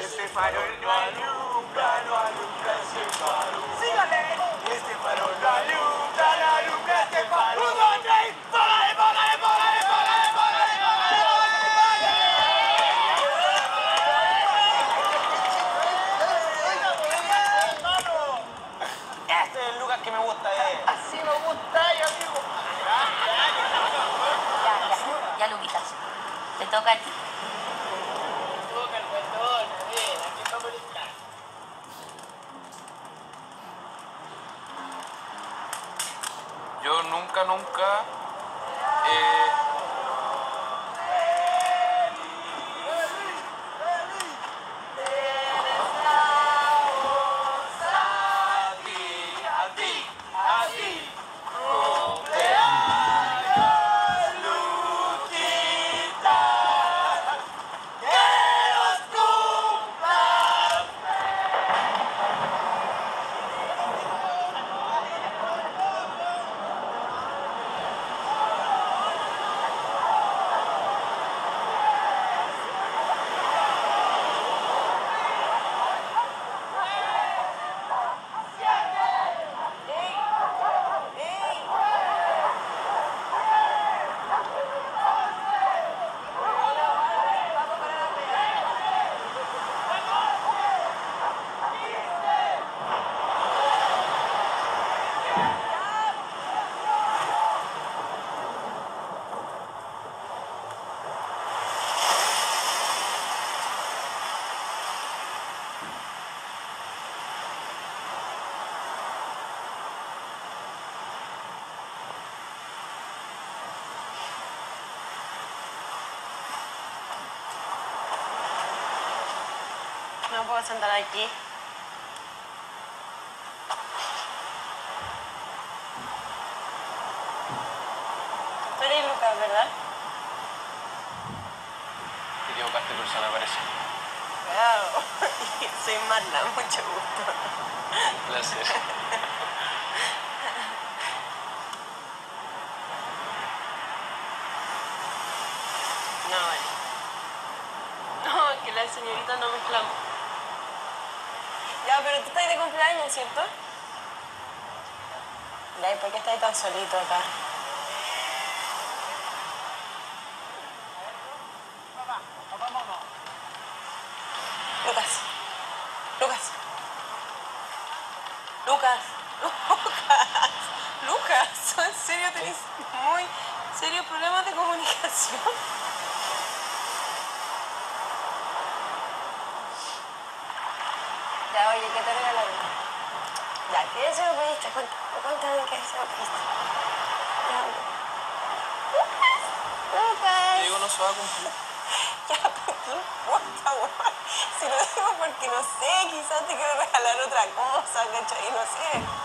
este farol no alumbra, no alumbra ese farol. ¡Sígale! Este farol no alumbra, no alumbra este farol. ¡Un, dos, tres! ¡Póngale, póngale, póngale, póngale, póngale, póngale, póngale! Este es el Lucas que me gusta, eh. Así me gusta, yo amigo. Ya, ya, ya, Luquitas. Te toca a ti. Nunca, nunca. eh, No me puedo sentar aquí. Tú eres Lucas, ¿verdad? te equivocaste persona, parece. Wow. Soy Marla, mucho gusto. Un placer. No, vale. No, que la señorita no mezclamos. Ya, pero tú estás de cumpleaños, ¿cierto? Ya, ¿y por qué estás tan solito acá? Lucas. Lucas. Lucas. Lucas. Lucas. ¿En serio tenés muy serios problemas de comunicación? Ya, oye, ¿qué te regalaron? Ya, ¿qué se lo pediste? Cuéntame, cuéntame qué se lo pediste. Ya. Lucas. Lucas. Diego no se va a cumplir. Ya, pero ¿qué importa, weón? Si lo digo porque no sé, quizás te quiero regalar otra cosa, ¿cachai? No sé.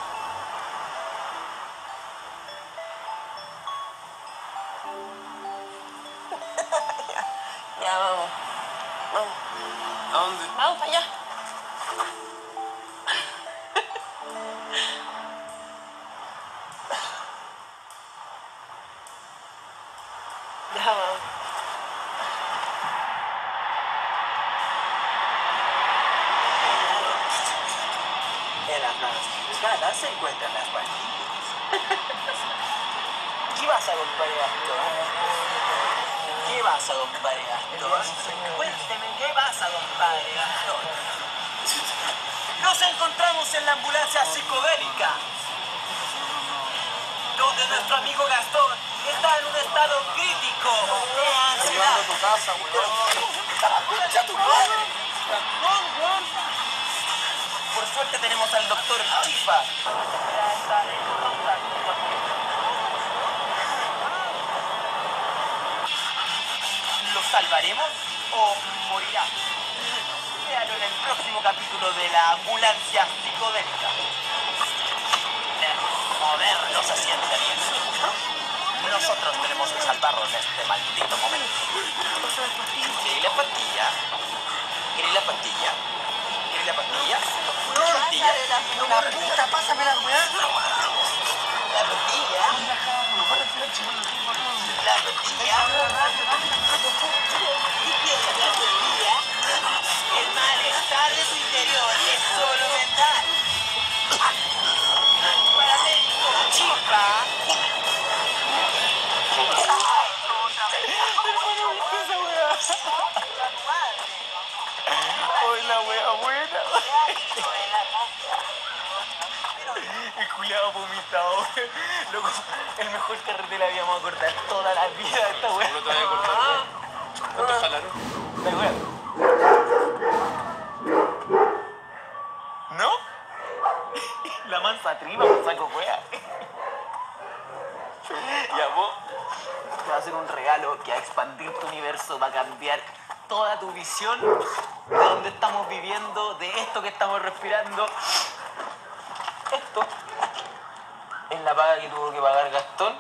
El culiado vomitado. Loco, el mejor carrete la habíamos a cortar toda la vida de esta wea. No te vayas a cortar. ¿Cuánto jalaron? La. ¿No? La mansa tripa, pues saco wea. Ya vos te voy a hacer un regalo que va a expandir tu universo, va a cambiar toda tu visión de donde estamos viviendo, de esto que estamos respirando. Esto es la paga que tuvo que pagar Gastón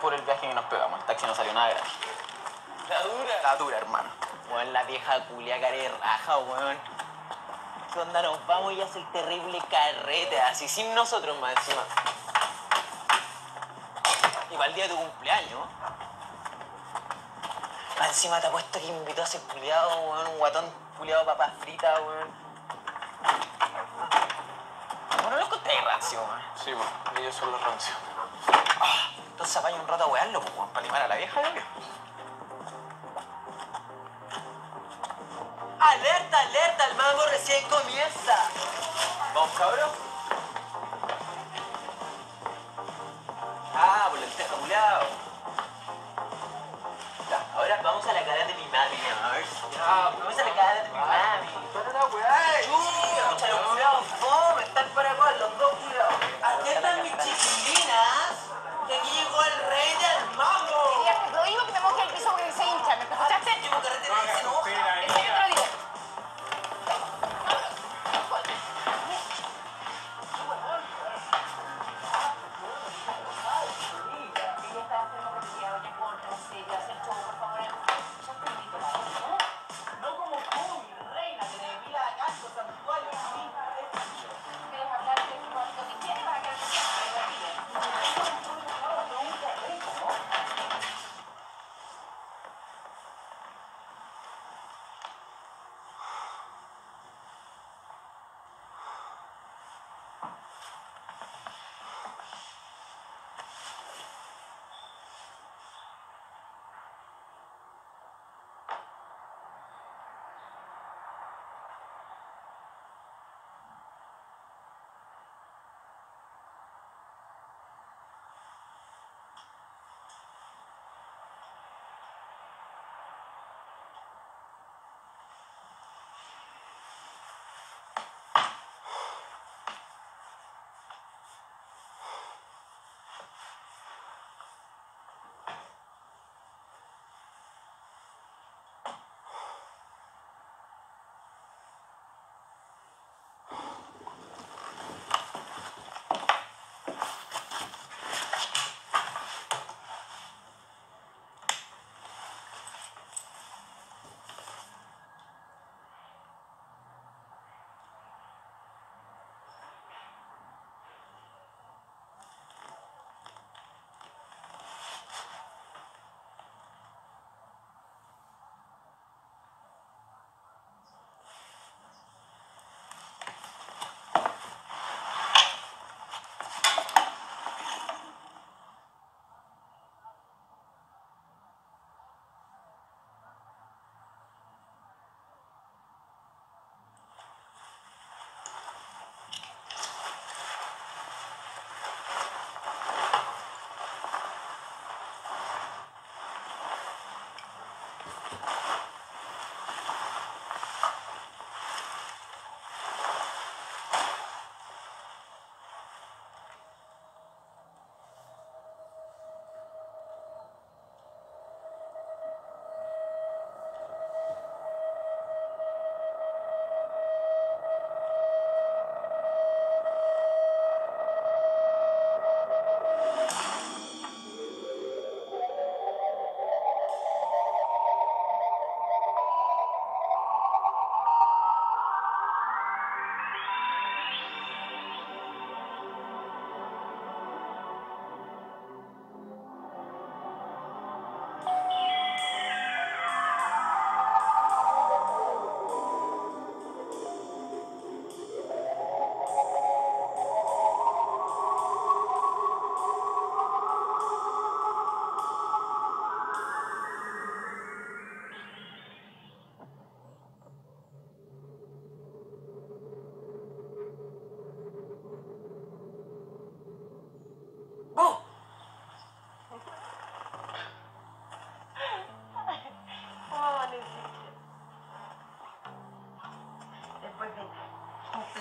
por el viaje que nos pegamos. El taxi no salió nada gratis. La dura. La dura, hermano. Weón, la vieja culia care raja, weón. ¿Qué onda? Nos vamos y hace el terrible carrete, así sin nosotros más encima. Y para el día de tu cumpleaños. Más encima te apuesto que invitó a ese culiado, weón, un guatón culiado papas fritas, weón. Conté rancio, weón. Sí, pues, ellos son los rancios. Entonces apaña un rato a wearlo, pues, weón, para limar a la vieja, yo. Alerta, alerta, el mambo recién comienza. Vamos, cabrón. Ah, por el tejo. Ya, ahora vamos a la cara de mi mami, mi amor. Ya, vamos a la cara de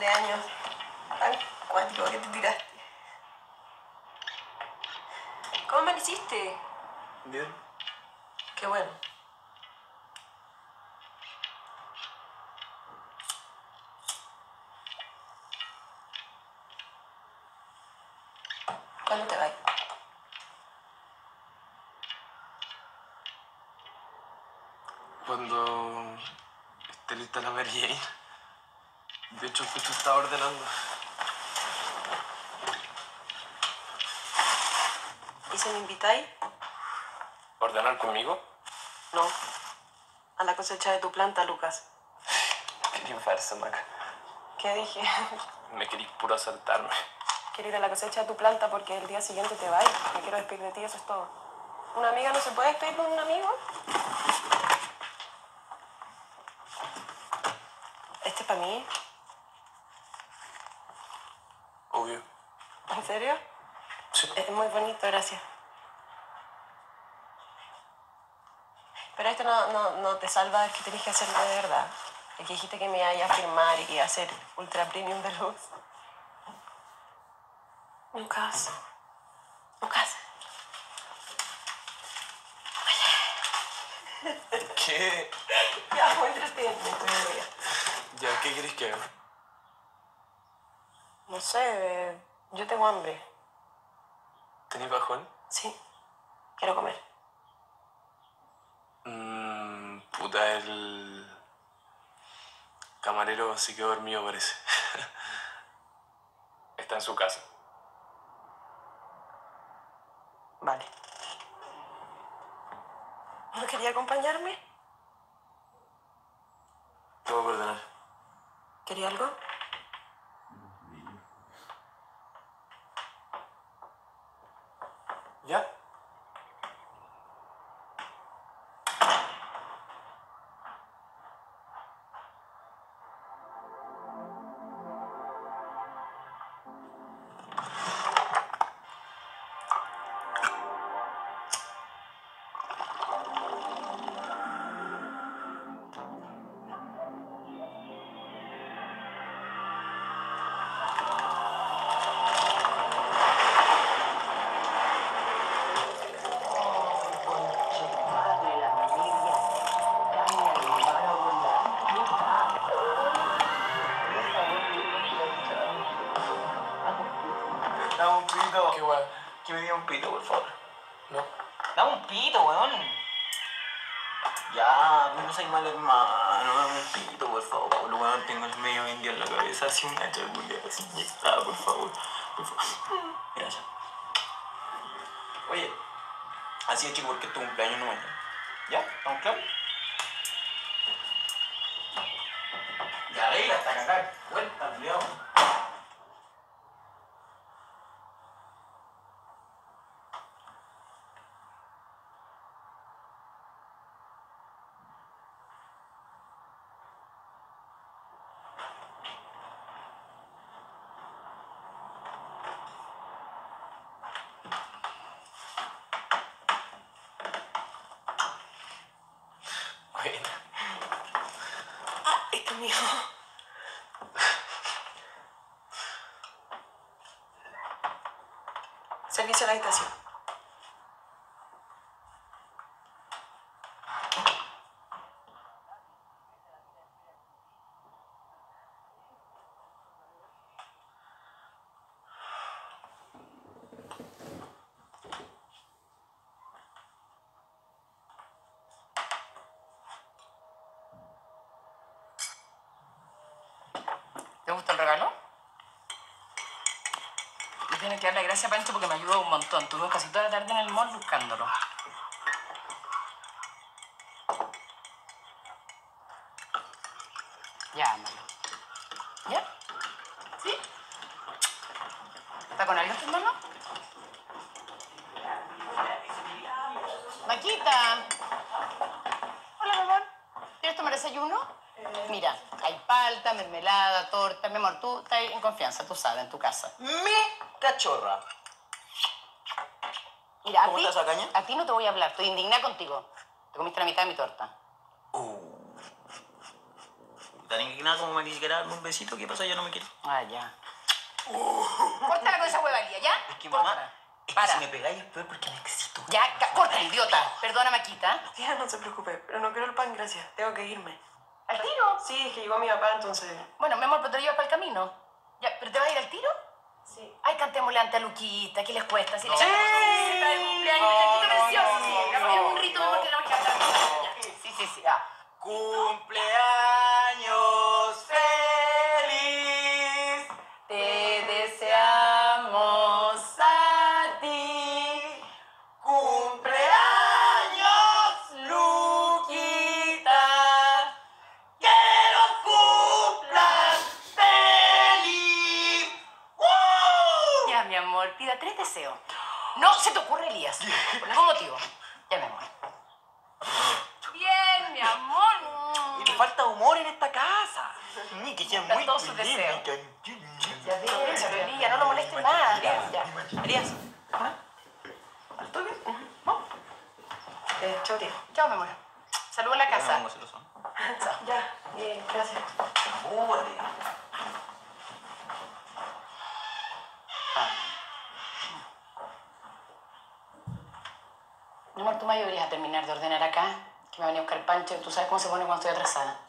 cumpleaños tan cuántico que te tiraste. ¿Cómo hiciste? Bien. Qué bueno. ¿Cuándo te vas? Cuando esté lista la Jane. De hecho, justo estaba ordenando. ¿Y si me invitáis? ¿Ordenar conmigo? No. A la cosecha de tu planta, Lucas. Quería farsa, Maca. ¿Qué dije? Me querís puro asaltarme. Quiero ir a la cosecha de tu planta porque el día siguiente te vas. Me quiero despedir de ti, eso es todo. ¿Una amiga no se puede despedir de un amigo? Este es para mí. ¿En serio? Sí. Es muy bonito, gracias. Pero esto no, no, no te salva que tenés que hacerlo de verdad. El que dijiste que me iba a firmar y que iba a ser ultra premium de luz. Lucas. Lucas. ¿Qué? Ya, muy entretenimiento. ¿Ya qué querés que haga? No sé, eh, yo tengo hambre. ¿Tenés bajón? Sí, quiero comer. Mmm, puta, el camarero se quedó dormido, parece. Está en su casa. Vale. ¿No quería acompañarme? Tengo que ordenar. ¿Quería algo? ¿Ya? Dame un pito. ¿Qué guay? Que me diga un pito, por favor. No. Dame un pito, weón. Ya, no soy mal hermano. Dame un pito, por favor. Weón, tengo el medio indio en la cabeza. Así una chabulia, así inyectada, por favor. Por favor. Gracias. Oye, así es, chico, porque es tu cumpleaños no mañana. ¿Ya? ¿Estamos claros? Ya, regla hasta cagar. Vuelta, culiao. Bueno. Ah, esto es mío. Servicio a la ¿Te gusta el regalo? Le tienes que dar la gracia a Pancho porque me ayudó un montón. Tuvimos casi toda la tarde en el mall buscándolo. Llámalo. ¿Ya? ¿Sí? ¿Está con alguien tu hermano? Maquita. Hola, mi amor. ¿Quieres tomar desayuno? Mira, hay palta, mermelada, torta. Mi amor, tú estás en confianza, tú sabes, en tu casa. Mi cachorra. Mira, a ¿Cómo ti, estás, Acaña? a ti no te voy a hablar, estoy indignada contigo. Te comiste la mitad de mi torta. tan indignada como ni siquiera darme un besito. ¿Qué pasa? Ya no me quiere. Ah, ya. Córtala con esa huevalía, ¿ya? Es que mamá, Córtala. es que Para. si me pegáis es peor porque me excito. Ya, ca- corta, idiota. Perdona, Maquita. Tía, no se preocupe, pero no quiero el pan, gracias. Tengo que irme. ¿Al tiro? Sí, es que llegó mi papá, entonces... Bueno, mi amor, pero te lo llevas para el camino. Ya, ¿Pero te vas a ir al tiro? Sí. Ay, cantémosle ante a Luquita, ¿qué les cuesta? Si le No. cantamos fiesta de cumpleaños, No, cantito no, precioso, no, sí. no, Es no, un rito no. mejor que cantar. Sí, sí, sí, ya. Cumpleaños Tú sabes cómo se pone cuando estoy atrasada.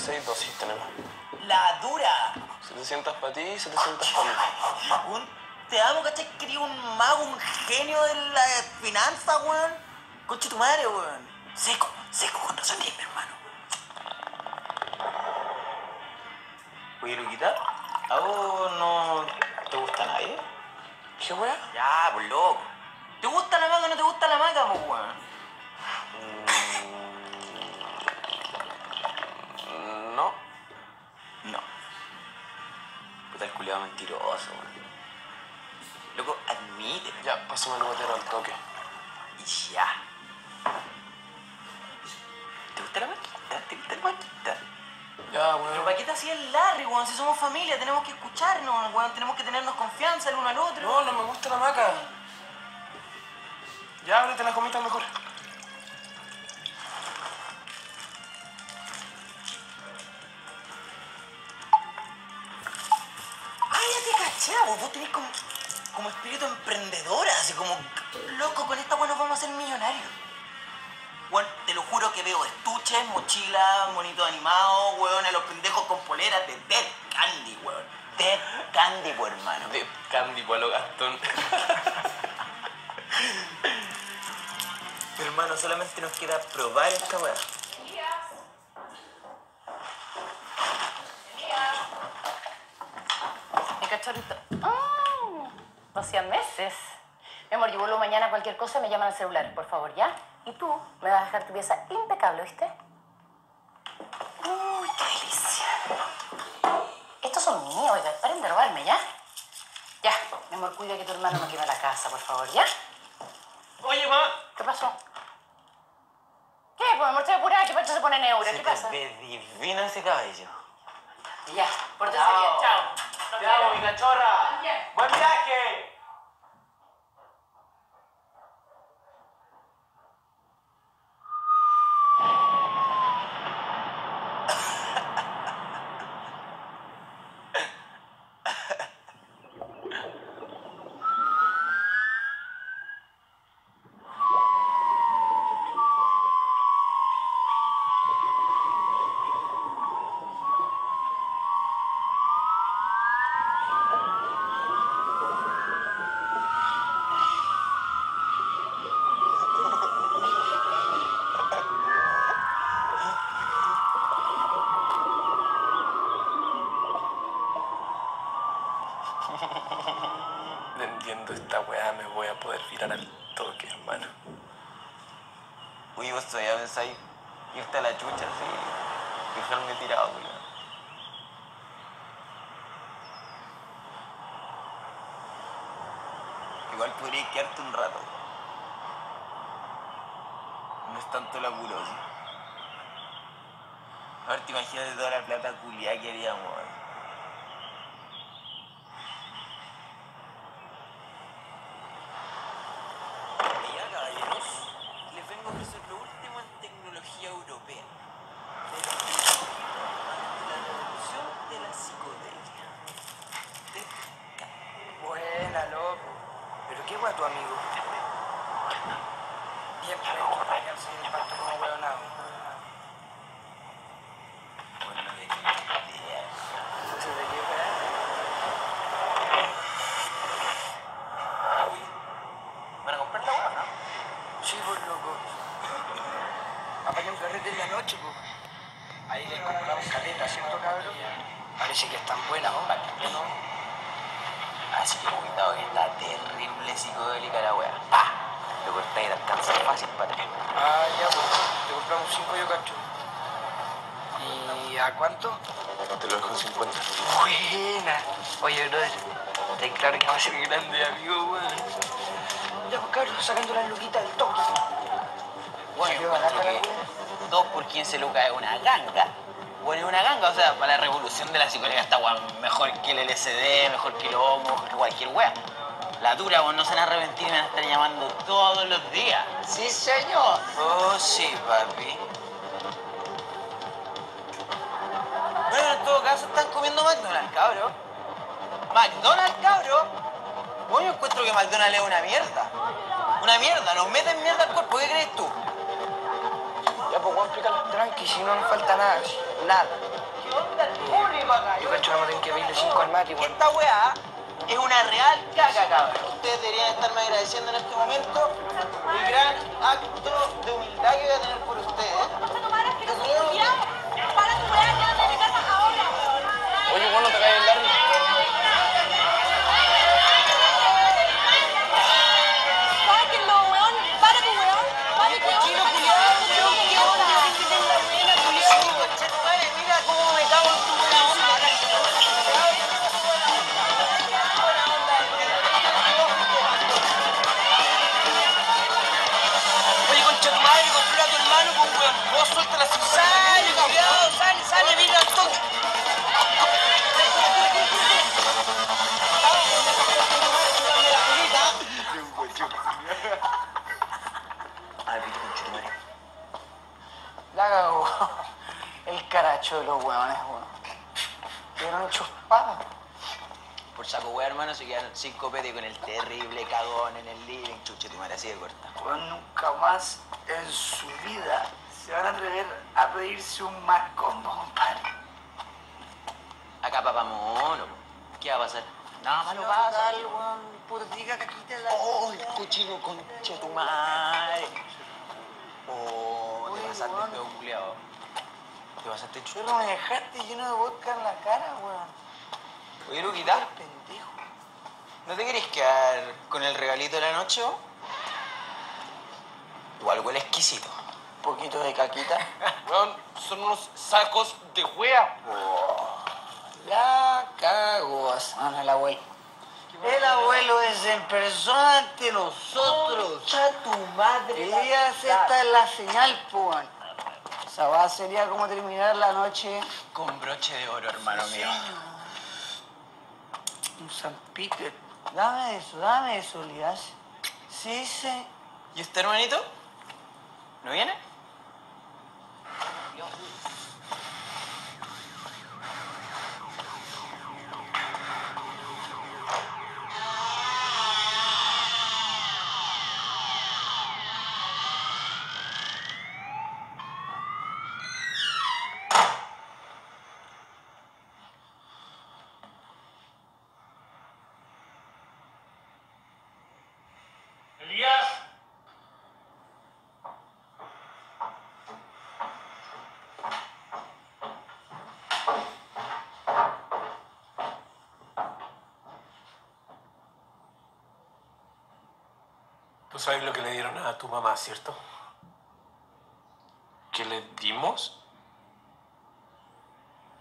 146 dosis tenemos. la dura. 700 para ti y 700 para mí. Weón, te amo, ¿cachai? Quería un mago, un genio de la finanza, weón. Conche tu madre, weón. Seco, seco con razón, mi hermano. Oye, Luquita, ¿a vos no te gusta nadie? ¿Qué weá? Ya, pues loco. ¿Te gusta la maca o no te gusta la maca, pues, weón? Puta el culiado mentiroso, weón. Loco, admite. Ya, pásame el botero al toque. Y ya. ¿Te gusta la maquita? ¿Te gusta la maquita? Ya, Pero weón. ¿para qué te hacía el Larry, weón? Si somos familia, tenemos que escucharnos, weón. Tenemos que tenernos confianza el uno al otro. No, no me gusta la maca. Ya, ábrete la comita mejor. Vos tenés como, como espíritu emprendedora, así como, loco, con esta nos vamos a hacer millonarios. Weón, te lo juro que veo estuches, mochilas, monitos animados, weón, a los pendejos con poleras de Dead Candy, weón. Dead Candy, weón, hermano. De Candy, palo Gastón. Pero hermano, solamente nos queda probar esta weá. Mi cachorrito. Ah, no hacían meses. Mi amor, yo vuelvo mañana cualquier cosa, me llaman al celular, por favor, ¿ya? Y tú me vas a dejar tu pieza impecable, ¿viste? Uy, qué delicia. Estos son míos, oiga, paren de robarme, ¿ya? Ya, mi amor, cuida que tu hermano no queme la casa, por favor, ¿ya? Oye, ma, ¿Qué pasó? ¿Qué? Pues me de apurada, ¿qué pasa? Se pone neura. Se ¿Qué pasa? ve divino ese cabello. Ya, pórtese bien. Chao. Te amo, mi cachorra. ¡Buen viaje! Esta weá me voy a poder virar al toque, hermano. Uy, vos todavía pensáis irte a la chucha así y dejarme tirado, weón. Igual podría quedarte un rato. No es tanto la culosa. A ver, te imaginas toda la plata culiada que haríamos. Ya, caballeros, les vengo a ofrecer lo último en tecnología europea. La revolución de la psicodelia. Buena, loco. ¿Pero qué guay tu amigo? Bien, pero pegarse en el pacto como hueonado. Bueno, de idea. ¿Se te qué weá? ¿Van a comprar la hueá, no? Sí, por loco. Apañé un carrete en la noche, pues. Ahí le compramos caleta, ¿cierto, cabrón? Parece que están buenas, hombre. ¿no? Así que cuidado que está terrible psicodélica la weá. ¡Pah! Lo cortáis y te alcanza fácil para atrás. Ah, ya, pues. Te compramos cinco yo cacho. ¿Y a cuánto? Te lo dejo en 50. Buena. Oye, brother, está claro que va a ser grande, amigo, weón. Sacando las luquitas del toque. Bueno, yo encuentro la que. 2 por 15 lucas es una ganga. Bueno, es una ganga, o sea, para la revolución de la psicología está weón, mejor que el LSD, mejor que el homo, mejor que cualquier weá. La dura, weón, no se van a arrepentir y me van a estar llamando todos los días. Sí, señor. Oh, sí, papi. Bueno, en todo caso están comiendo McDonald's, cabro. ¿McDonald's, cabro? Bueno, yo encuentro que McDonald's es una mierda. Una mierda, nos meten mierda al cuerpo, ¿qué crees tú? Ya, pues, Juan, explícalo. Tranqui, si no nos falta nada. Nada. ¿Qué onda el público acá? Yo cacho, vamos a tener que pedirle cinco al weón. Esta weá es una real caca, cabrón. Ustedes deberían estarme agradeciendo en este momento el gran acto de humildad que voy a tener De los huevones, weón. Quedaron chuspadas. Por saco wea, hermano, se quedaron sin copete y con el terrible cagón en el living. Chuche, tu madre así de corta. Weón, nunca más en su vida se van a atrever a pedirse un más combo, compadre. Acá papá mono. ¿Qué va a pasar? Nada malo pasa. Puta, diga que aquí te la... ¡Oh, el cochino concha tu madre! Oh, te pasaste feo, culiao. Te pasaste chulo. Pero me dejaste lleno de vodka en la cara, weón. Oye, Luquita, Pendejo. ¿no te querés quedar con el regalito de la noche? vos? Igual huele exquisito. Un poquito de caquita. Weón, son unos sacos de wea. La cago. No, la wey. El abuelo es en persona ante nosotros. Concha tu madre. Elías, esta es la señal, Puan. Esa va sería como terminar la noche. Con broche de oro, hermano mío. Un San Peter. Dame eso, dame eso, Elías. Sí, sí. ¿Y usted, hermanito? ¿No viene? Elías. Tú sabes lo que le dieron a tu mamá, ¿cierto? ¿Qué le dimos?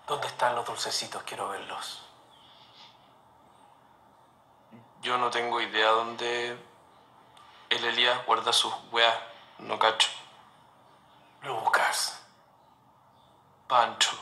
¿Dónde están los dulcecitos? Quiero verlos. Yo no tengo idea dónde el Elías guarda sus weas. No cacho. Lucas. Pancho.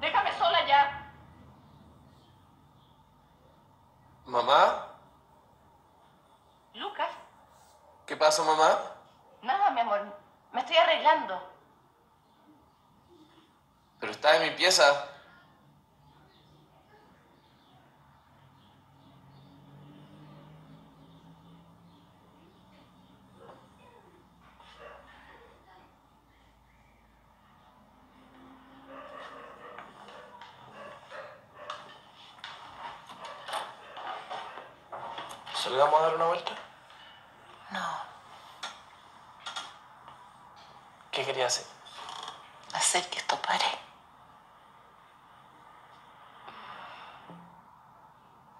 Déjame sola ya. ¿Mamá? Lucas, ¿Qué pasa, mamá? nada, mi amor. Me estoy arreglando. Pero está en mi pieza. ¿Salgamos a dar una vuelta? No, ¿Qué quería hacer? hacer que esto pare.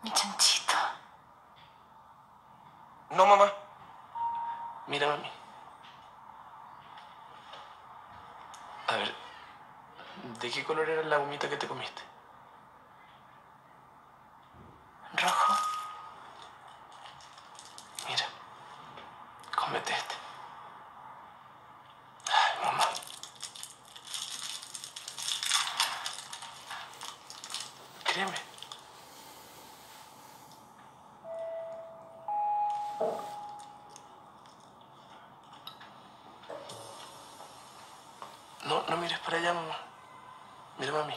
Mi chanchito. No, mamá. Mira, mami. A ver, ¿de qué color era la gomita que te comiste? Rojo. Mira, cómete este. Ay, mamá. Créeme. No, no mires para allá, mamá. Mira, mami.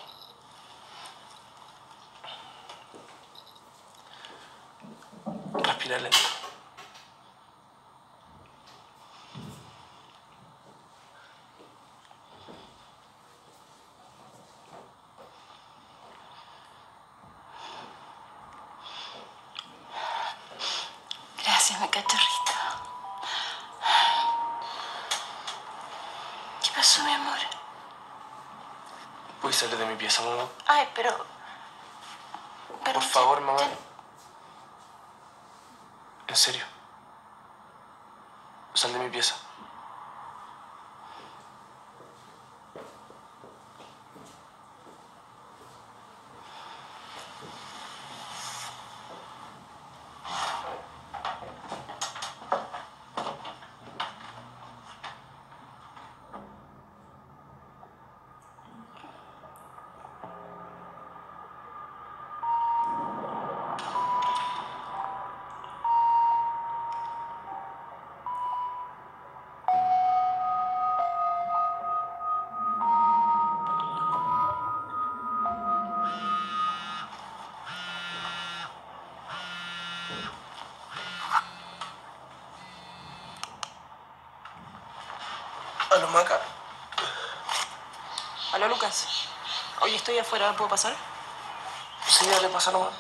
Gracias, mi cachorrito. ¿Qué pasó, mi amor? ¿Puedes salir de mi pieza, mamá? Ay, pero... pero Por ya- favor, mamá. ya- En serio. Sal de mi pieza. Lucas. Oye, estoy afuera, ¿puedo pasar? Sí, dale, pasa nomás.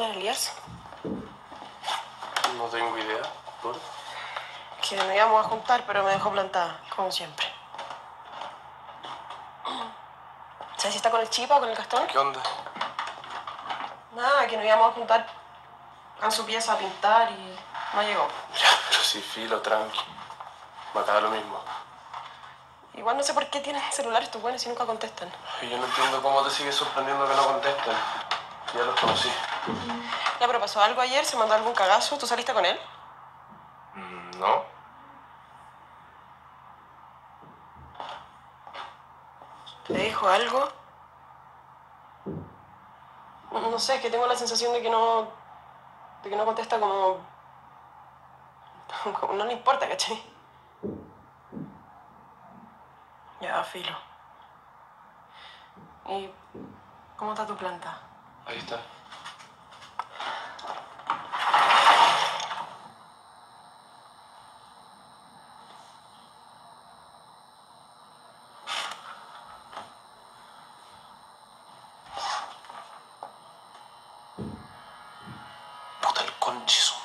¿Qué onda, Elías? No tengo idea. ¿Por? Que nos íbamos a juntar, pero me dejó plantada, como siempre. ¿Sabes si está con el Chipa o con el Gastón? ¿Qué onda? Nada, que nos íbamos a juntar a su pieza a pintar y no llegó. Ya, pero sí, filo, tranqui. Me acaba lo mismo. Igual no sé por qué tienen celular estos buenos y nunca contestan. Y yo no entiendo cómo te sigue sorprendiendo que no contesten. Ya los conocí. Ya, pero pasó algo ayer, se mandó algún cagazo. ¿Tú saliste con él? Mm, ¿No? ¿Te dijo algo? No no sé, es que tengo la sensación de que no. de que no contesta como. como no le importa, ¿cachai? Ya, filo. ¿Y cómo está tu planta? Ahí está. Puta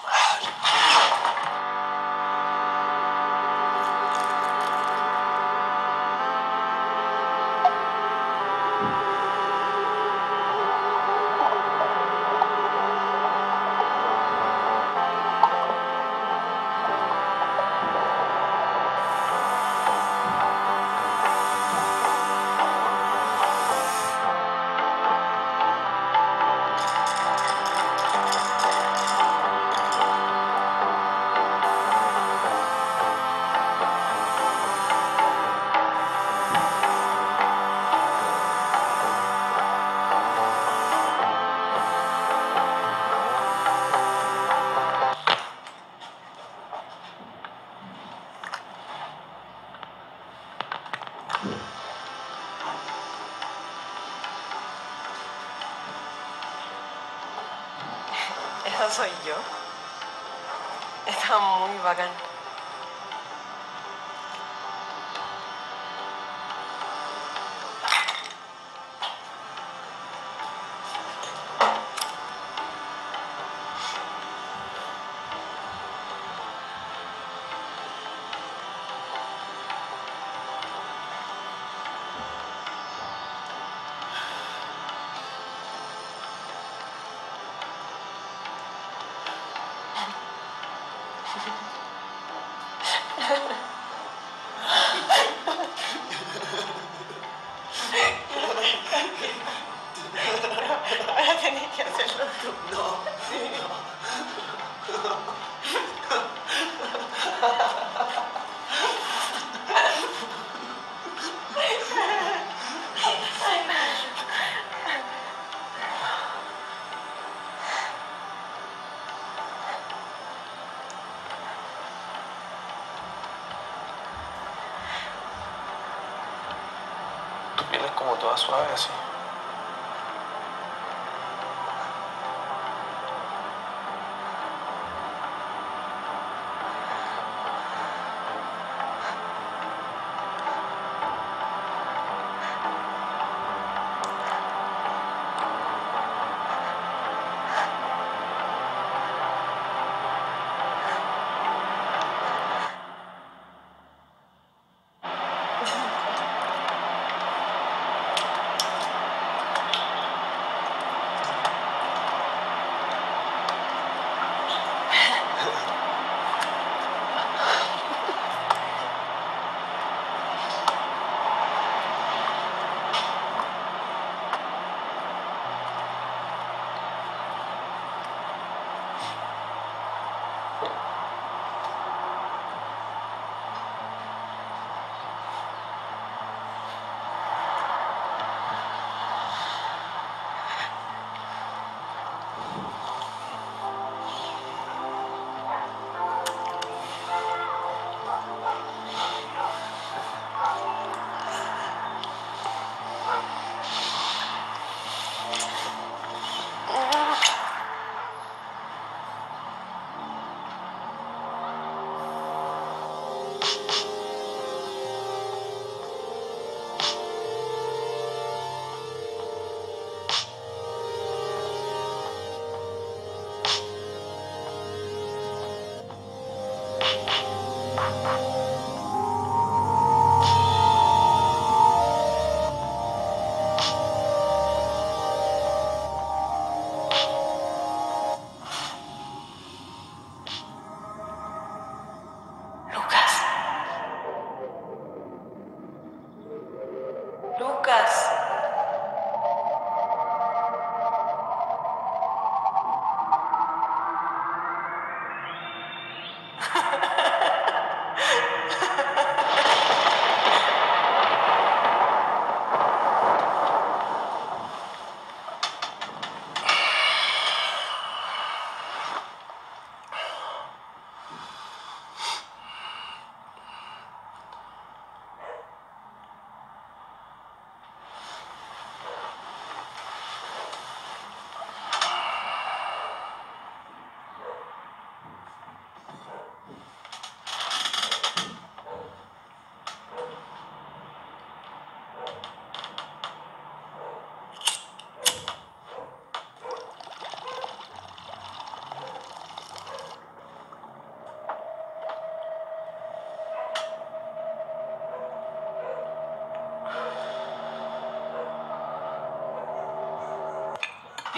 toda suave así.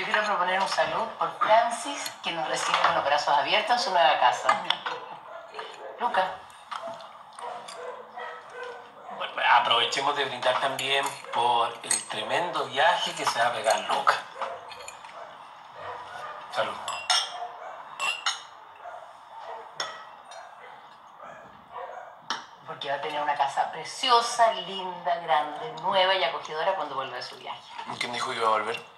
Quiero proponer un salud por Francis, que nos recibe con los brazos abiertos en su nueva casa. Luca, Bueno, aprovechemos de brindar también por el tremendo viaje que se va a pegar Luca. Salud. porque va a tener una casa preciosa, linda, grande, nueva y acogedora cuando vuelva de su viaje. ¿Quién dijo que iba a volver?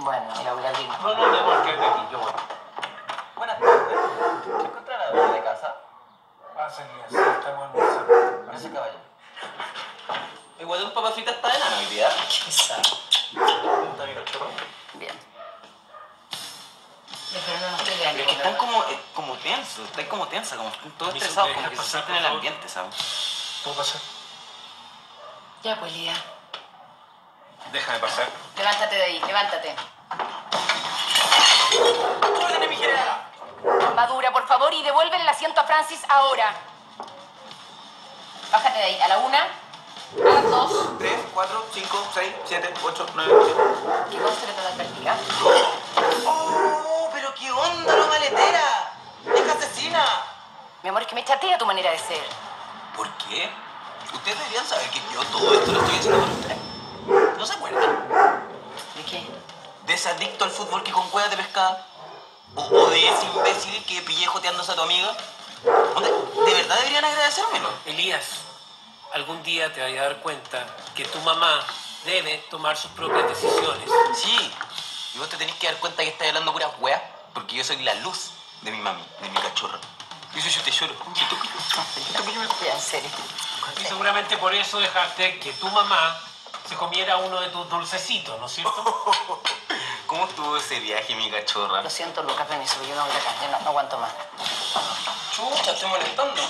Bueno, la voy a ir. No, no, mi amor, quédate aquí, yo voy. Buenas tardes. ¿Se encuentra la dueña de casa? Pásenle así, estamos almorzando. Gracias, caballero. Igual un papa frita está de nano hoy día. ¿Qué sabe? ¿Está? Bien. No Pero es que están como, eh, como tensos, están como tensos, como están todos estresados, ¿me como que se sienten en el ambiente, ¿sabes? ¿Puedo pasar? Ya, pues, Lía. Déjame pasar. Levántate de ahí, levántate. ¡Orden, mi general! Madura, por favor, y devuelve el asiento a Francis ahora. Bájate de ahí. A la una, a las dos. 3, 4, 5, 6, 7, 8, 9, 10. Que conste que te advertí, ¿ah? ¡Oh! ¡Pero qué onda, no maletera! ¡Vieja asesina! Mi amor, es que me chatea tu manera de ser. ¿Por qué? Ustedes deberían saber que yo todo esto lo estoy haciendo por ustedes. ¿No se acuerdan? ¿De qué? ¿De ese adicto al fútbol que con cuevas de pescada? ¿O, o de ese imbécil que pillé joteándose a tu amiga? ¿De verdad deberían agradecérmelo? Elías, algún día te vas a dar cuenta que tu mamá debe tomar sus propias decisiones. Sí. Y vos te tenés que dar cuenta que estás hablando puras weas, porque yo soy la luz de mi mami, de mi cachorra. Y eso yo te lloro. Siento que yo me- Ya, en serio. Y seguramente por eso dejaste que tu mamá se comiera uno de tus dulcecitos, ¿no es cierto? ¿Cómo estuvo ese viaje, mi cachorra? Lo siento, Lucas, permiso, yo no voy acá. Yo no, no aguanto más. Chucha, estoy molestando.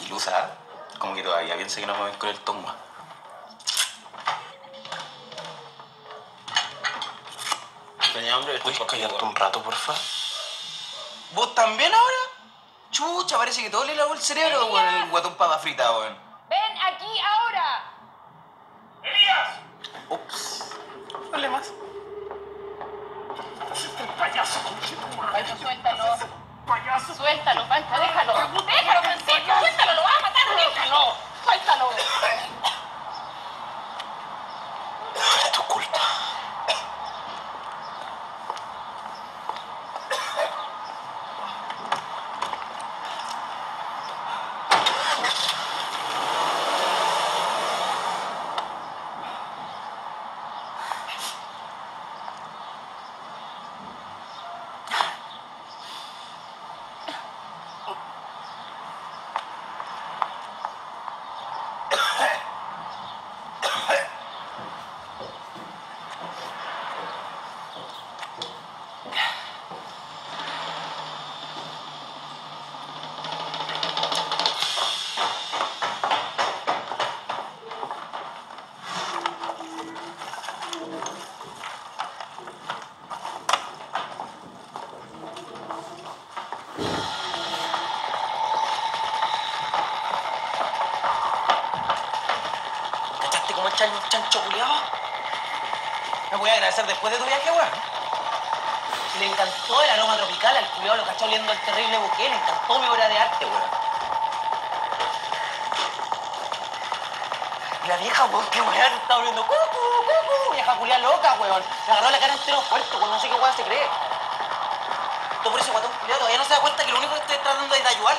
Y Luza, como que todavía piensa que vamos a ir con el tomba. Tenía hambre, ¿Puedes callarte un rato, porfa? ¿Vos también ahora? Chucha, parece que todo le lavó el cerebro con el guatón papa frita, weón. ¡Ven aquí ahora! ¡Elías! Ups. Dale más. ¡Payaso! Pancho, suéltalo. Suéltalo, Pancho, déjalo. Déjalo, Francisco, suéltalo, lo vas a matar, déjalo. Suéltalo. Después de tu viaje, weón? Le encantó el aroma tropical al culiado, lo cachó oliendo el terrible buque, le encantó mi obra de arte, weón. La vieja, weón, qué weón, está volviendo cucu, cucu, vieja culiada loca, weón. Le agarró la cara entero fuerte, weón, no sé qué weón se cree. Todo por ese guatón culiado todavía no se da cuenta que lo único que estoy tratando es de ayudar.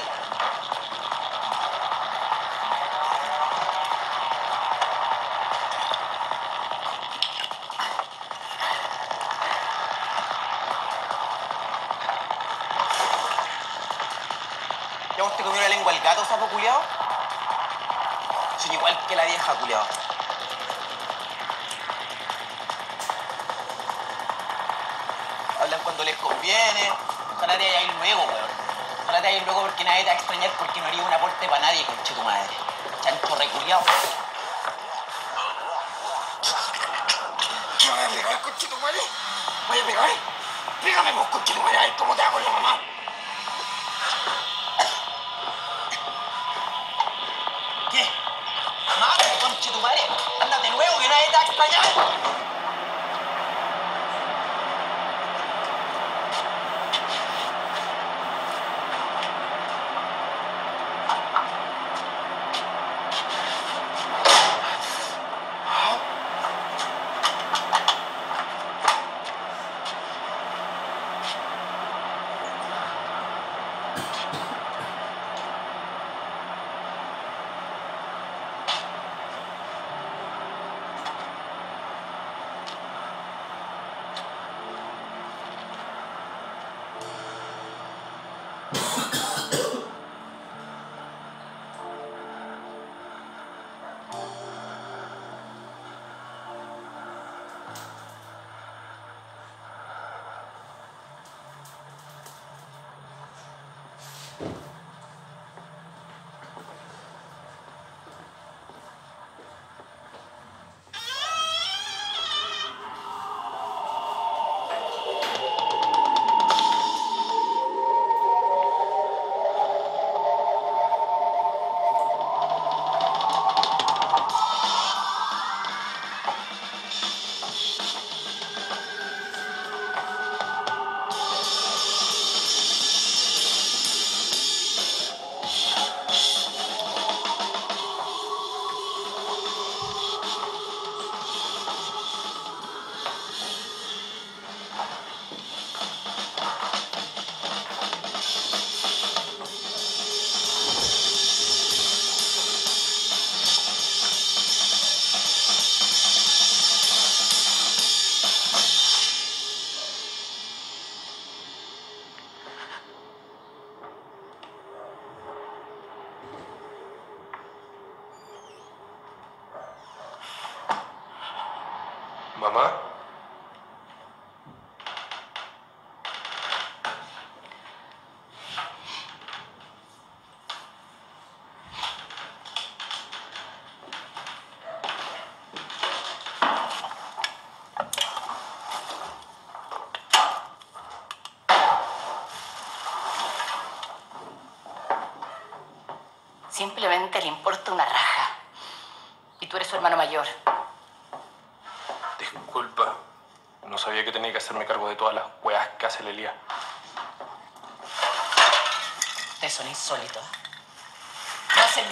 Simplemente le importa una raja. Y tú eres su hermano mayor. Disculpa. No sabía que tenía que hacerme cargo de todas las weas que hace Lelia. Ustedes son insólitos. No hacen,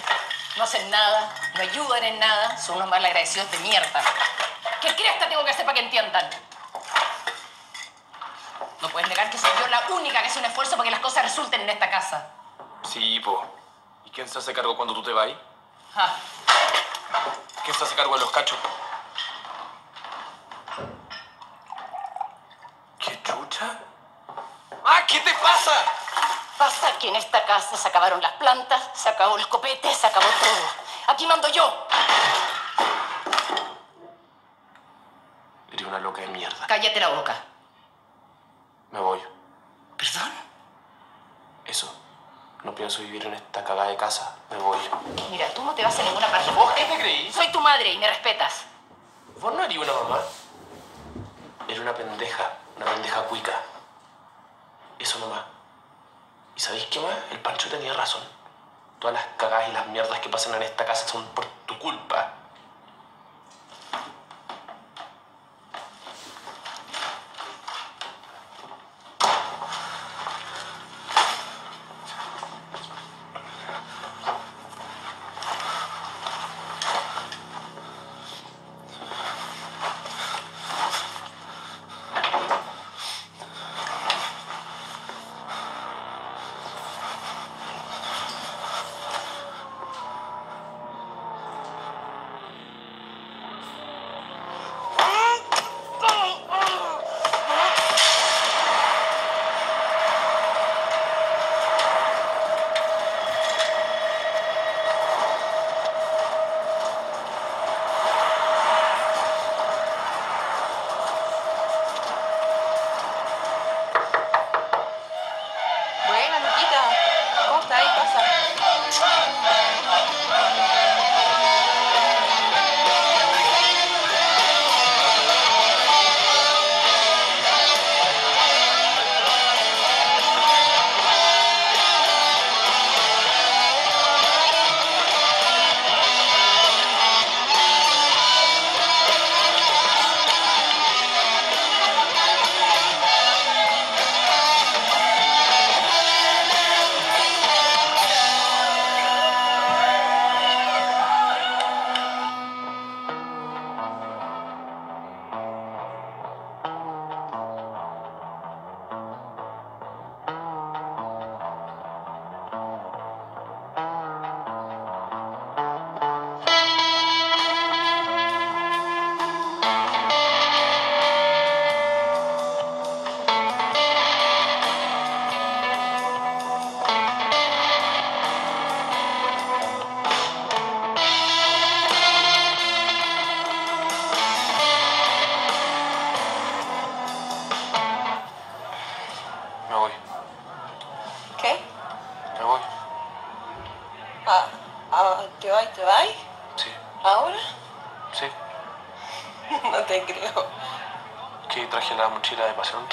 no hacen nada, no ayudan en nada, son unos malagradecidos de mierda. ¿Qué cresta tengo que hacer para que entiendan? No puedes negar que soy yo la única que hace un esfuerzo para que las cosas resulten en esta casa. Sí, po. ¿Y quién se hace cargo cuando tú te vas? Ah, ¿Quién se hace cargo de los cachos? ¿Qué chucha? ¡Ah, qué te pasa! pasa que en esta casa se acabaron las plantas, se acabó el copete, se acabó todo. Aquí mando yo. Eres una loca de mierda. Cállate la boca. Me voy. ¿Perdón? Eso. No pienso vivir en esta cagada de casa. Me voy. Mira, tú no te vas a ninguna parte. ¿Vos qué te creí? Soy tu madre y me respetas. ¿Vos no harías una mamá? Era una pendeja. Una pendeja cuica. Eso nomás. ¿Y sabéis qué más? El Pancho tenía razón. Todas las cagadas y las mierdas que pasan en esta casa son por tu culpa.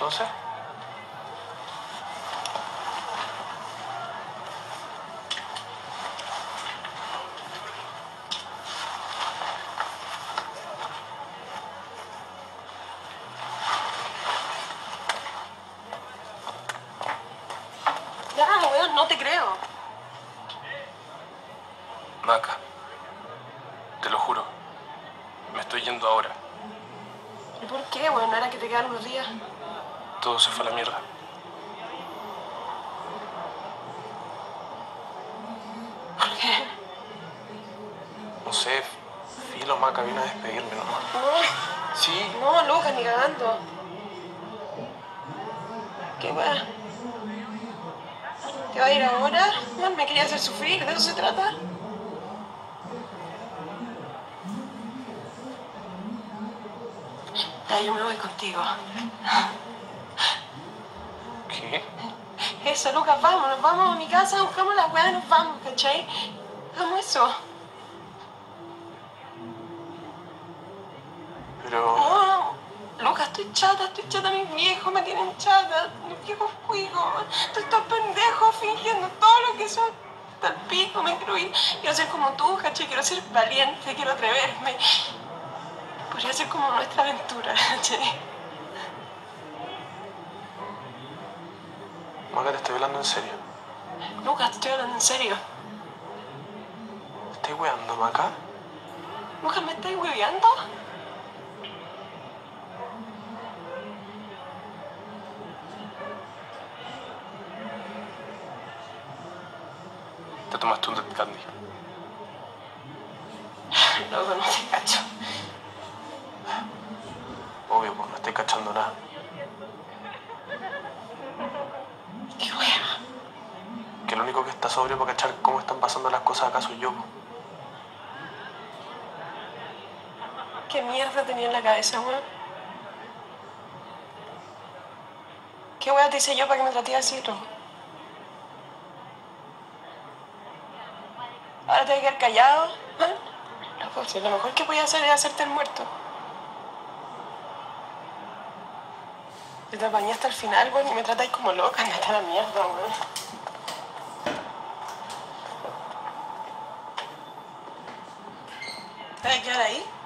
Entonces? Casa, buscamos la weá y nos vamos, ¿cachai? Hagamos eso. Pero... No, no. Lucas, estoy chata, estoy chata, mis viejos me tienen chata, mis viejos cuicos, todos estos pendejos fingiendo todo lo que son. Tal pico, me quiero ir, quiero ser como tú, ¿cachai? Quiero ser valiente, quiero atreverme. Podría ser como nuestra aventura, ¿cachai? Maca, te estoy hablando en serio. Lucas, te estoy hablando en serio. ¿Te estoy weando, Maca? Lucas, ¿me estáis hueveando? Te tomaste un Dead Candy. Loco, no te cacho. Obvio, pues no estoy cachando nada. Qué wea. Que el único que está sobrio para cachar cómo están pasando las cosas acá soy yo. ¿Qué mierda tenía en la cabeza, weón? ¿Qué weá te hice yo para que me traté así, tú? Ahora te voy a quedar callado, ¿eh? Loco, si lo mejor que voy a hacer es hacerte el muerto. Te apañé hasta el final, weón, y me tratáis como loca, andate a la mierda, weón. ¿Te vas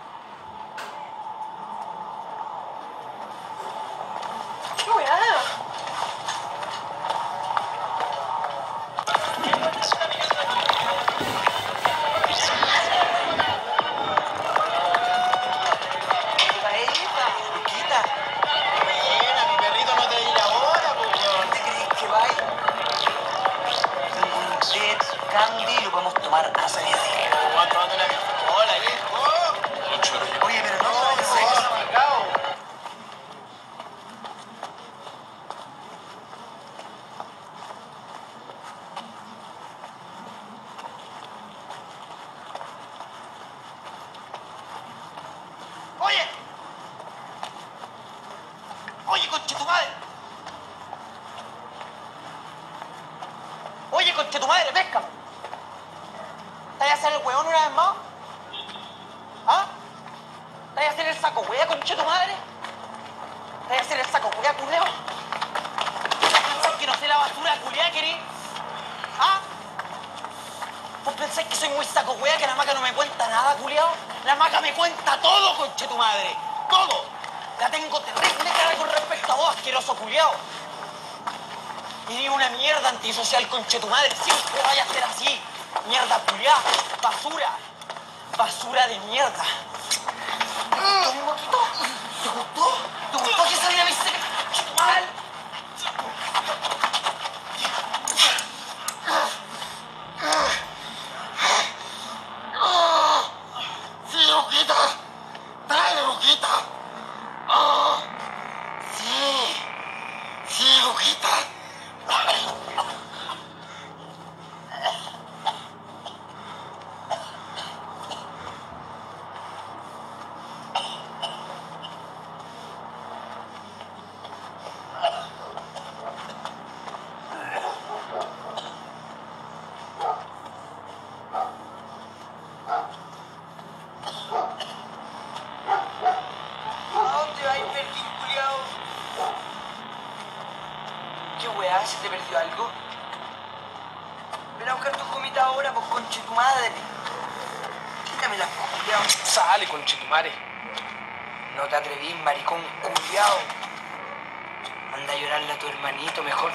se te perdió algo? Ven a buscar tus comitas ahora, pues conche tu madre. Quítame las culiao. Sale, conche tu madre. No te atrevís, maricón culiao. anda a llorarle a tu hermanito mejor.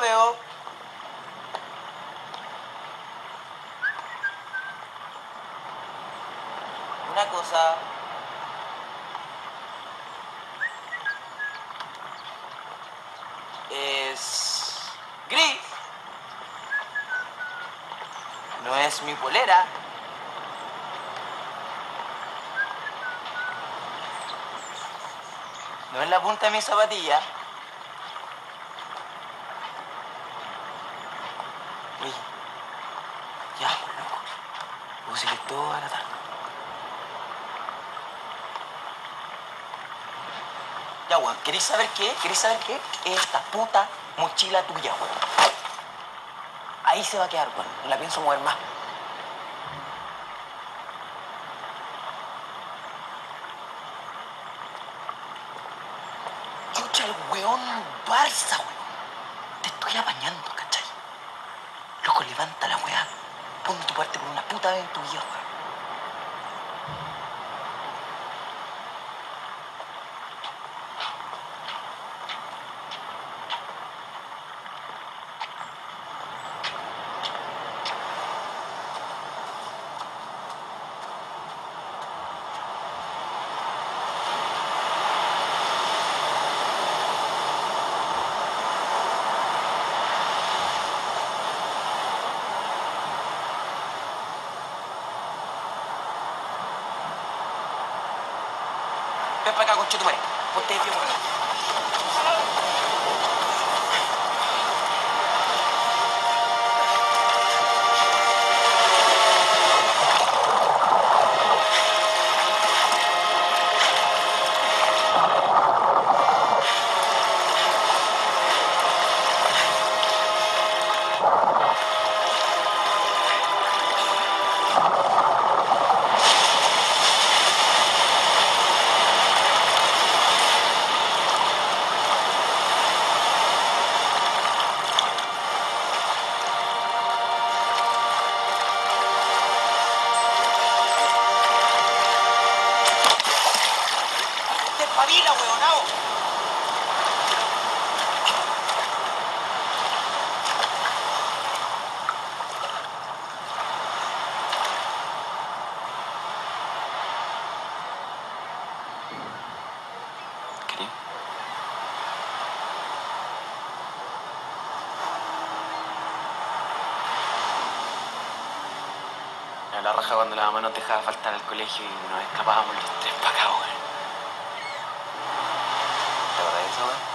veo. Una cosa. Es gris. No es mi polera. No es la punta de mi zapatilla. Toda la tarde. Ya, weón, ¿queréis saber qué? ¿Queréis saber qué? Es esta puta mochila tuya, weón. Ahí se va a quedar, weón. No la pienso mover más. Chucha, el weón Barça, A la raja cuando la mamá nos dejaba faltar al colegio y nos escapábamos los tres para acá, weón. ¿Te acordás de eso, weón?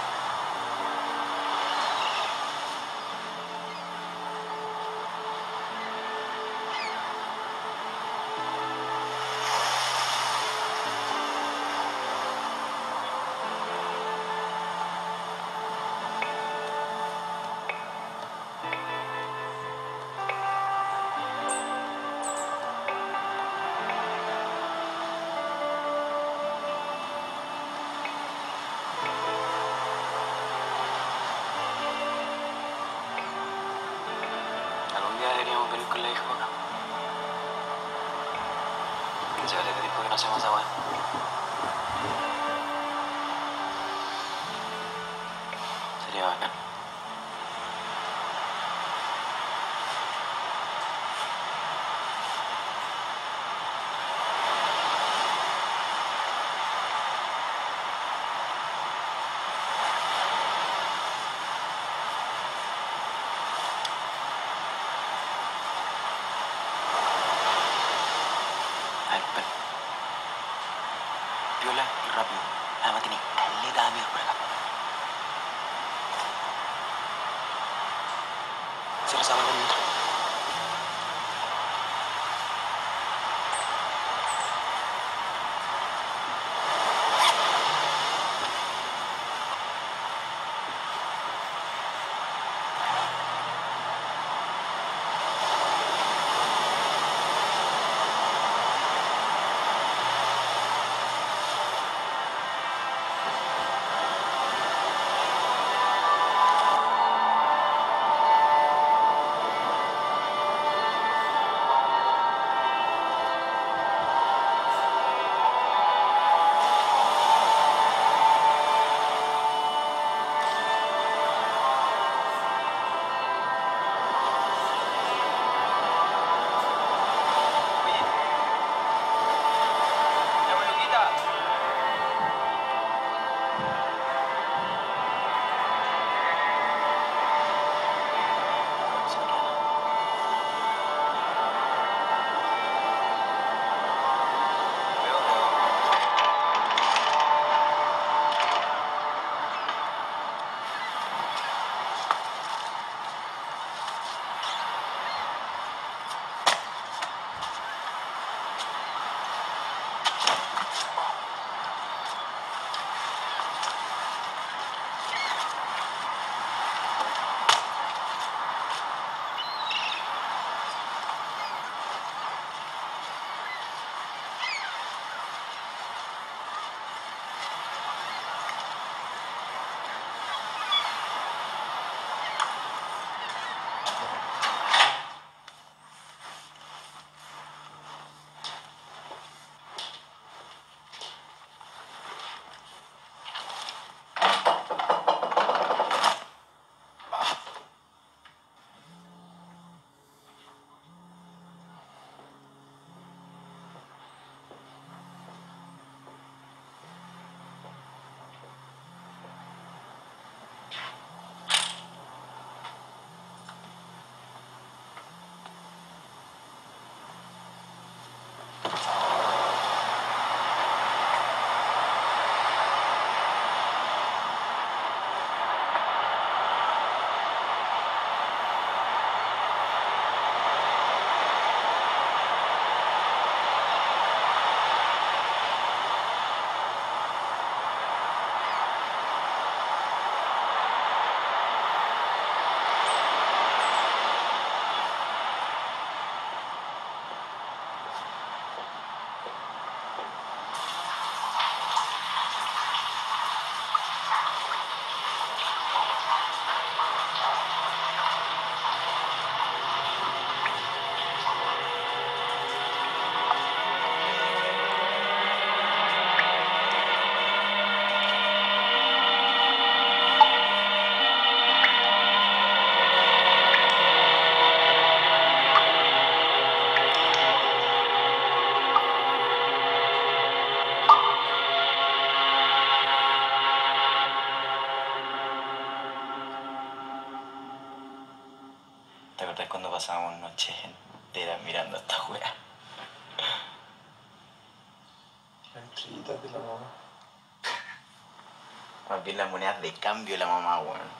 Cambio la mamá, weón.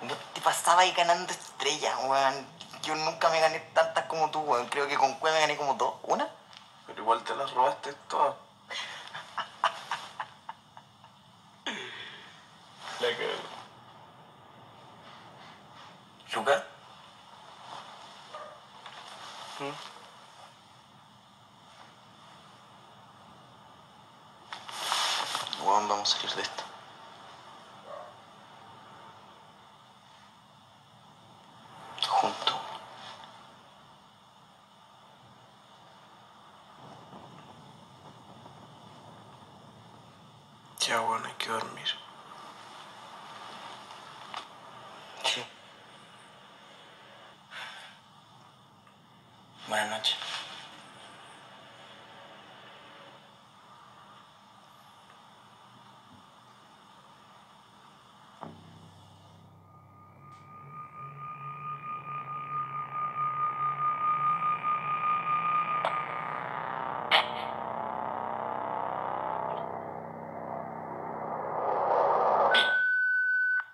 No te pasaba ahí ganando estrellas, weón. Yo nunca me gané tantas como tú, weón. Creo que con Cue me gané como dos. ¿Una? Pero igual te las robaste todas. La cago. ¿Lucas? Weón, vamos a salir de esto. Juntos. Ya, bueno, hay que dormir. Sí. Buenas noches.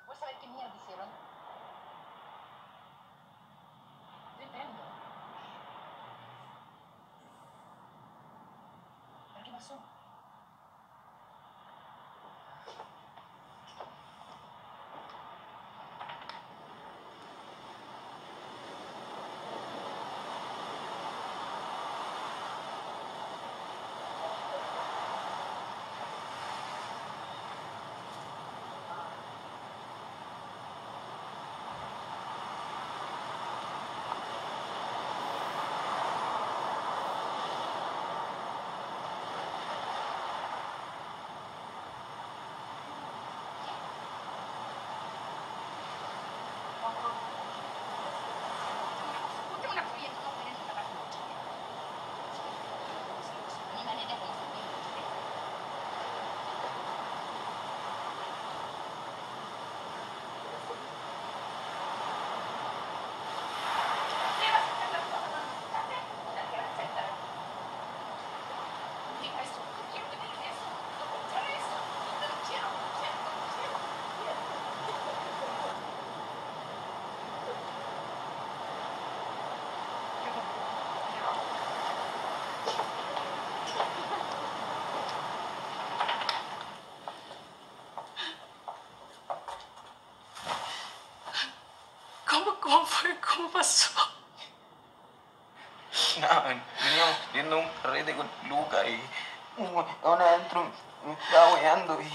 ¿Puedes saber qué mierda hicieron? Depende. ¿Pero qué pasó? ¿Por qué una corriente no puede tapar su noche? Mi manera de ¿Cómo, fue? ¿Cómo pasó? Nada, veníamos viendo un carrete con Lucas y ahora adentro me estaba weando y.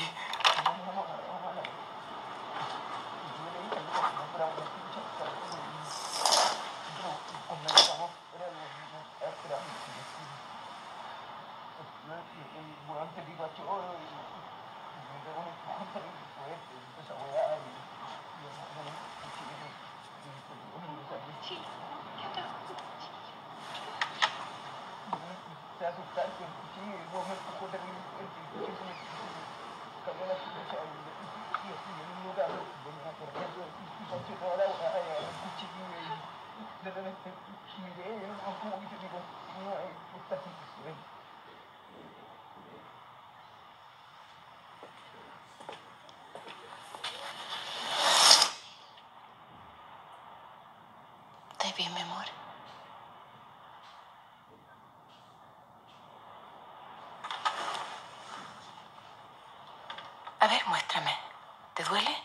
¿Estás bien, mi amor? A ver, muéstrame. ¿Te duele?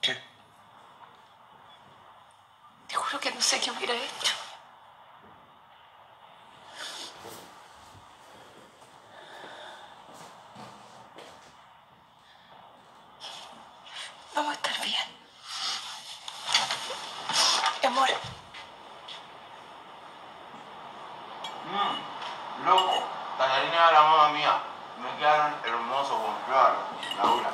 ¿Qué? Te juro que no sé qué hubiera hecho. Vamos a estar bien. Amor, Mmm, loco, tallarines de la mamá mía. Me quedaron hermosos, con claro. La una.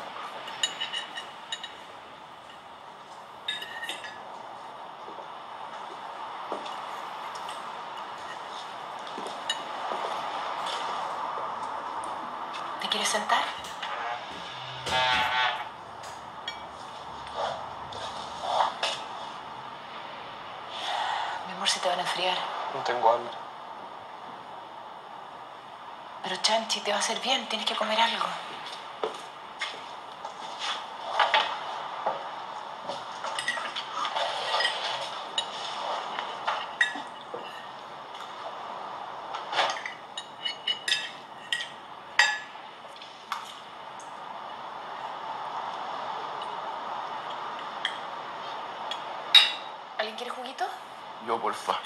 ¿Te quieres sentar? Mi amor, se te van a enfriar. No tengo hambre. Pero Chanchi, te va a hacer bien. Tienes que comer algo. ¿Alguien quiere juguito? Yo, porfa.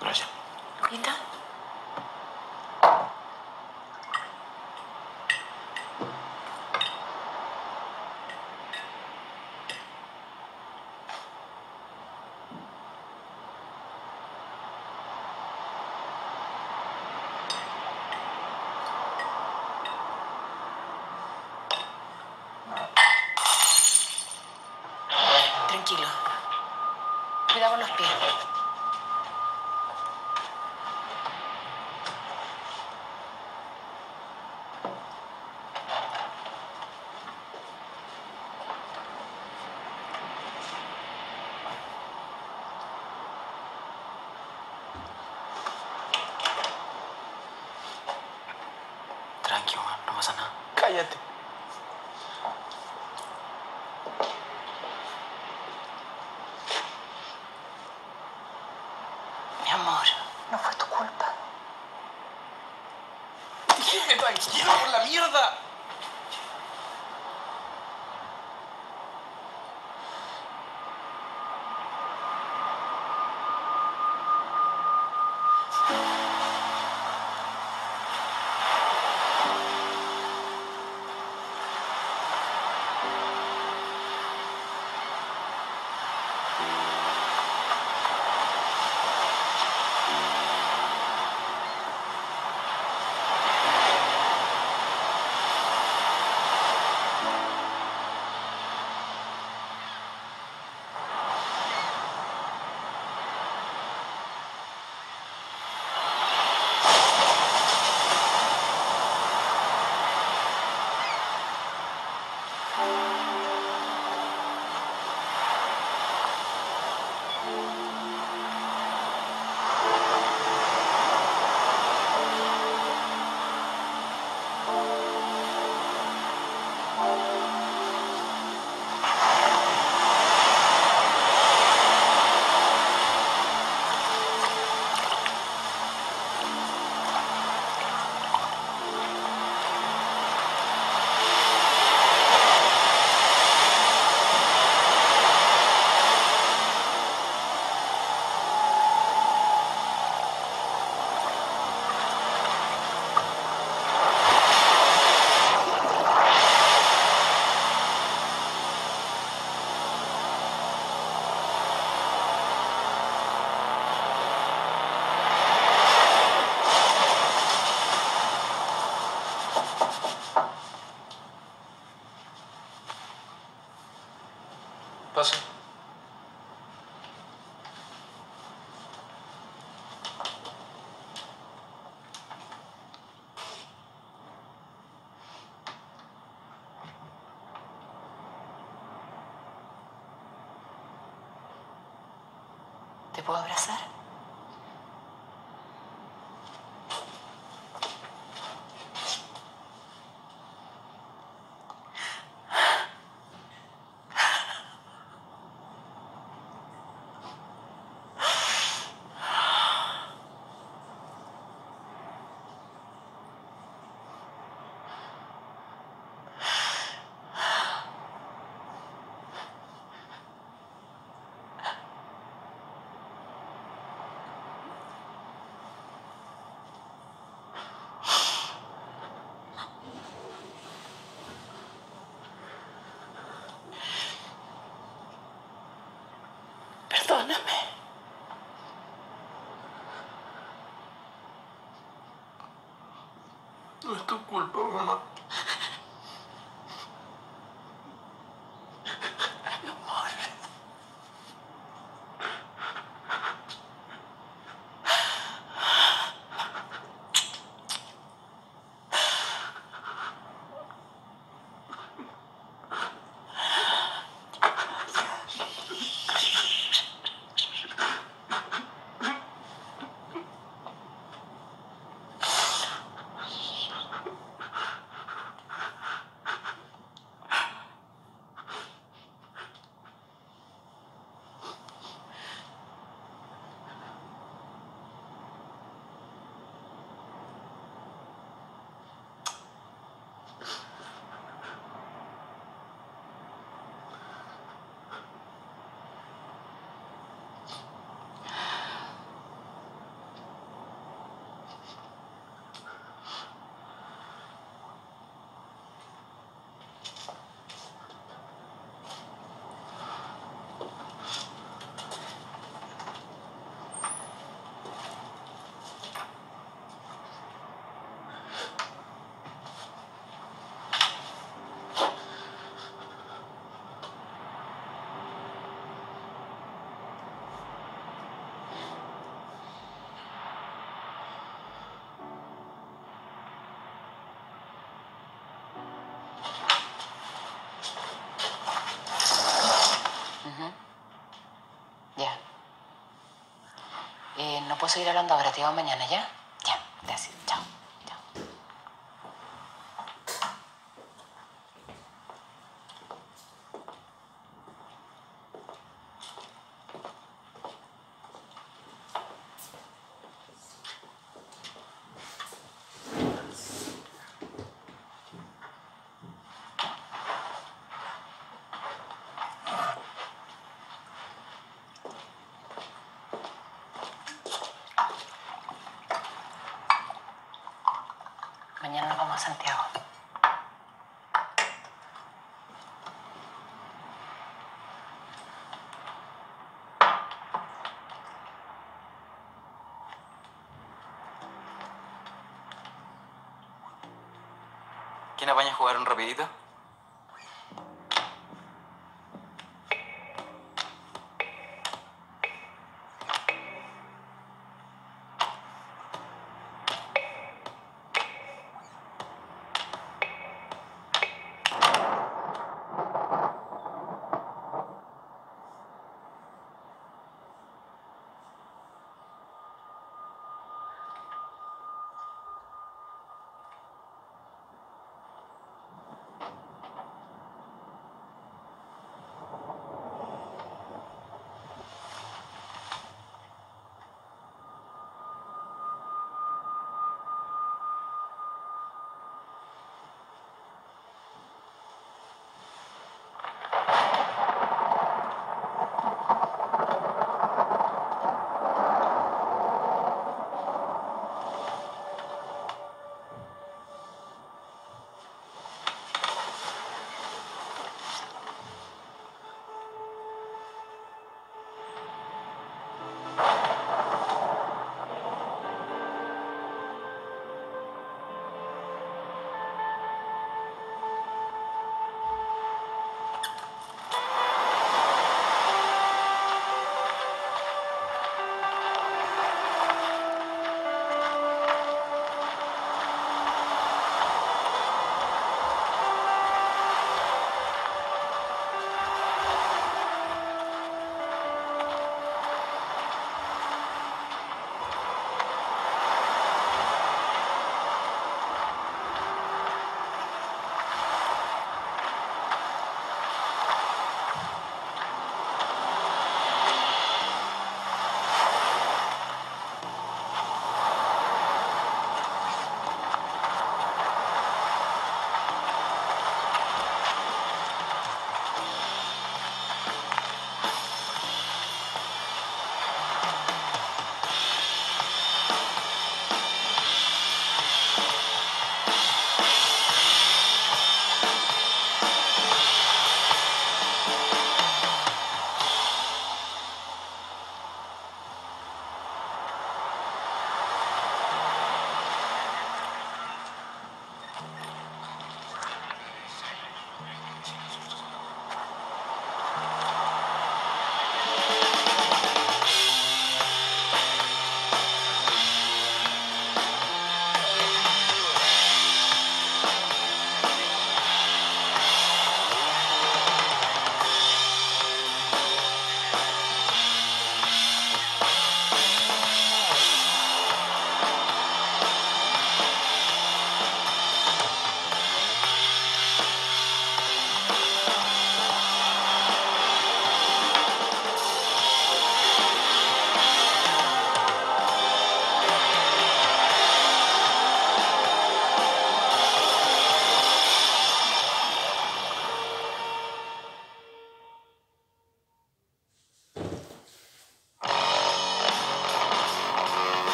Gracias. ¿Juguita? Tranquilo. Cuidado con los pies. Tranqui, weón, no pasa nada. Cállate. Mi amor, no fue tu culpa. Tranquilo No es tu culpa, mamá. Puedo seguir hablando ahora, te llamo mañana, ¿ya? Ya, gracias. Chao. Chao. Mañana nos vamos a Santiago. ¿Quién apaña a jugar un rapidito?